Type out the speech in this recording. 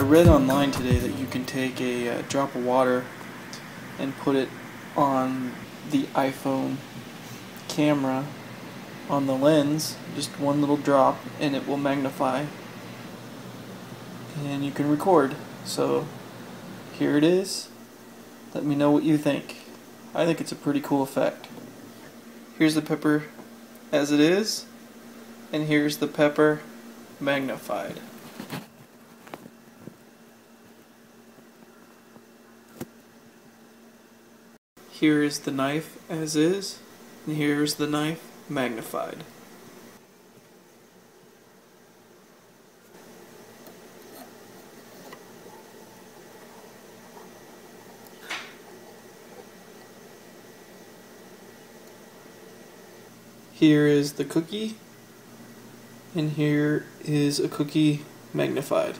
read online today that you can take a uh, drop of water and put it on the iPhone camera on the lens, just one little drop, and it will magnify and you can record. So here it is. Let me know what you think. I think it's a pretty cool effect. Here's the pepper as it is, and here's the pepper magnified. Here is the knife as is, and here's the knife magnified. Here is the cookie, and here is a cookie magnified.